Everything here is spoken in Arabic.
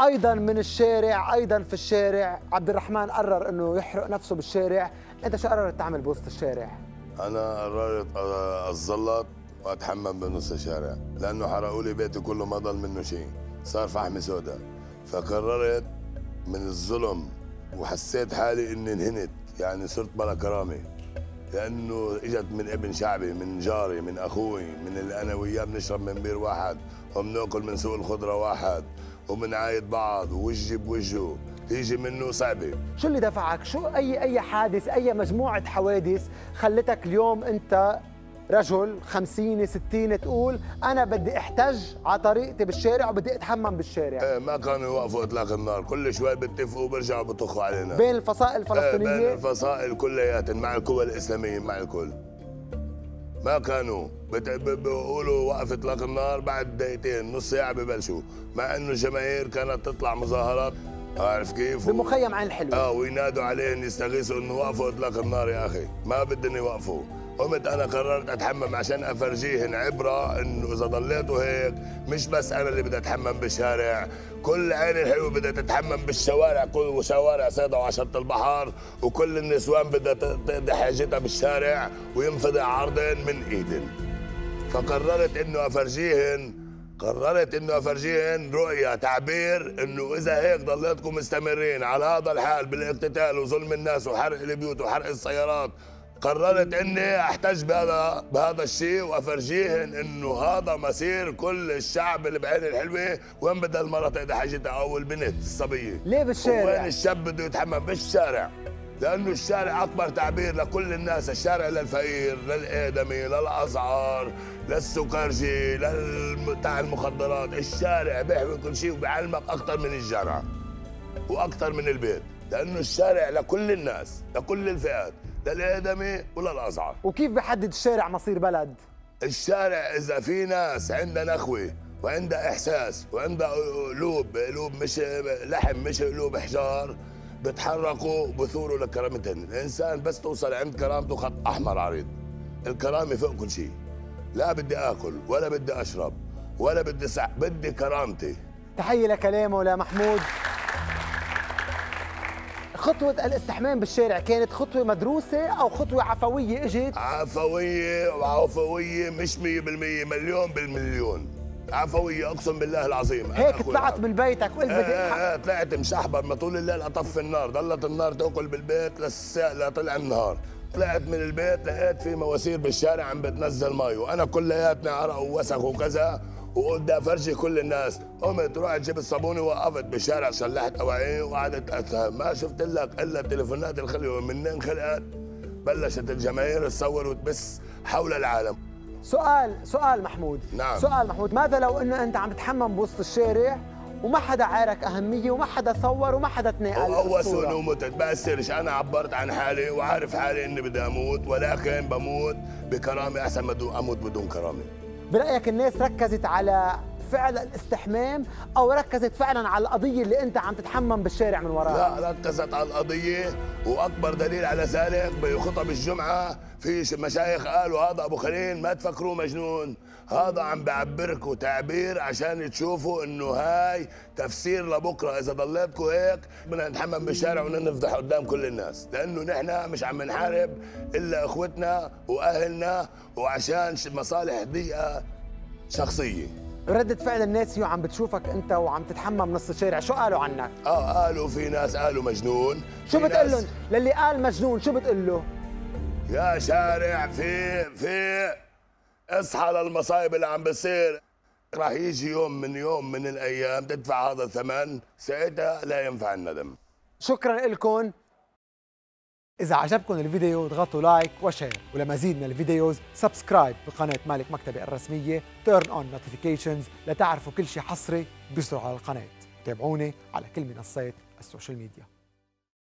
أيضا من الشارع أيضا في الشارع. عبد الرحمن قرر إنه يحرق نفسه بالشارع. أنت شو قررت تعمل بوسط الشارع؟ أنا قررت أتزلط وأتحمم بنص الشارع لأنه حرقوا لي بيتي كله ما ضل منه شيء. صار فحم سودا فقررت من الظلم وحسيت حالي إني انهنت يعني صرت بلا كرامة. لأنه إجت من ابن شعبي من جاري من أخوي من اللي أنا وياه بنشرب من بير واحد وبنأكل من سوق الخضرة واحد. وبنعايد بعض ووجه بوجهه تيجي منه صعبة. شو اللي دفعك؟ شو اي أي حادث أي مجموعة حوادث خلتك اليوم أنت رجل خمسين ستين تقول أنا بدي أحتج على طريقتي بالشارع وبدي أتحمم بالشارع؟ إيه ما كانوا يوقفوا إطلاق النار. كل شوي بتفقوا وبرجعوا بطخوا علينا. بين الفصائل الفلسطينية إيه بين الفصائل كلياتهم مع القوى الإسلامية مع الكل. ما كانوا. بيقولوا وقف اطلاق النار بعد دقيقتين نص ساعة ببلشوا مع إنه الجماهير كانت تطلع مظاهرات عارف كيف؟ بمخيم عين الحلوه آه وينادوا عليهم يستغيثوا إنه وقفوا اطلاق النار يا أخي ما بدهم يوقفوا. قمت أنا قررت أتحمم عشان أفرجيهن عبرة إنه إذا ضليتوا هيك مش بس أنا اللي بدي أتحمم بالشارع كل عين الحلوة بدها تتحمم بالشوارع كل شوارع صيدا وعشرة البحر وكل النسوان بدها تقضي حاجتها بالشارع وينفضي عرضين من إيدن. فقررت إنه أفرجيهن قررت إنه أفرجيهن رؤيه تعبير إنه إذا هيك ضليتكم مستمرين على هذا الحال بالاقتتال وظلم الناس وحرق البيوت وحرق السيارات. قررت إني أحتج بهذا بهذا الشيء وأفرجيهن إنه هذا مصير كل الشعب اللي بعين الحلوة. وين بدها المرأة تقضي حاجتها أو البنت الصبية. ليه بالشارع؟ وين الشاب بده يتحمم؟ بالشارع. لأنه الشارع أكبر تعبير لكل الناس الشارع للفقير للآدمي للازعار للسكرجي للتاع المخدرات. الشارع بيحوي كل شيء وبيعلمك أكثر من الجامعة وأكثر من البيت. لأنه الشارع لكل الناس لكل الفئات للآدمي وللازعر وكيف بحدد الشارع مصير بلد؟ الشارع إذا في ناس عندها نخوة وعندها إحساس وعندها قلوب قلوب مش لحم مش قلوب حجار بتحركوا بثوروا لكرامتهن الإنسان بس توصل عند كرامته خط أحمر عريض. الكرامه فوق كل شيء. لا بدي آكل ولا بدي أشرب ولا بدي سع بدي كرامتي. تحية لكلامه لمحمود خطوة الاستحمام بالشارع كانت خطوة مدروسة أو خطوة عفوية إجت؟ عفوية وعفوية مش 100% مليون بالمليون. عفوية أقسم بالله العظيم. هيك طلعت من بيتك وقلت بدي إيه إيه طلعت مشحبر ما طول الليل أطفي النار ضلت النار تأكل بالبيت للساعة لطلع النهار. طلعت من البيت لقيت في مواسير بالشارع عم بتنزل مي وأنا كلياتنا عرق ووسخ وكذا وقلت أفرجي كل الناس. قمت رحت جبت صابوني وقفت بالشارع شلحت أواعي وقعدت اتهم ما شفت لك إلا التليفونات الخلوه منين خلقت؟ بلشت الجماهير تصور وتبث حول العالم. سؤال سؤال محمود. نعم. سؤال محمود ماذا لو إنه أنت عم تتحمم بوسط الشارع وما حدا عارك أهمية وما حدا صور وما حدا تنقل وقوسوني ومتت بأثرش أنا عبرت عن حالي وعارف حالي إني بدي أموت ولكن بموت بكرامة أحسن ما أموت بدون كرامة. برأيك الناس ركزت على فعل الاستحمام أو ركزت فعلا على القضية اللي أنت عم تتحمم بالشارع من وراها لا ركزت على القضية وأكبر دليل على ذلك بخطب الجمعة في مشايخ قالوا هذا أبو خليل ما تفكروه مجنون. هذا عم بعبركم تعبير عشان تشوفوا إنه هاي تفسير لبكرة. إذا ضليتكم هيك بدنا نتحمم بالشارع ونفضح قدام كل الناس. لأنه نحن مش عم نحارب إلا إخوتنا وأهلنا وعشان مصالح ضيقه شخصية. ردة فعل الناس هي عم بتشوفك أنت وعم تتحمم نص الشارع. شو قالوا عنك؟ آه قالوا في ناس قالوا مجنون شو بتقول لهم؟ للي قال مجنون شو بتقول له؟ يا شارع فيق فيق اصحى للمصايب اللي عم بتصير. راح يجي يوم من يوم من الأيام تدفع هذا الثمن ساعتها لا ينفع الندم. شكرا لكم. إذا عجبكم الفيديو اضغطوا like و share ولمزيد من ال videos subscribe بقناة مالك مكتبي الرسمية turn on notifications لتعرفوا كل شيء حصري بيصدر على القناة. تابعوني على كل منصات السوشيال ميديا.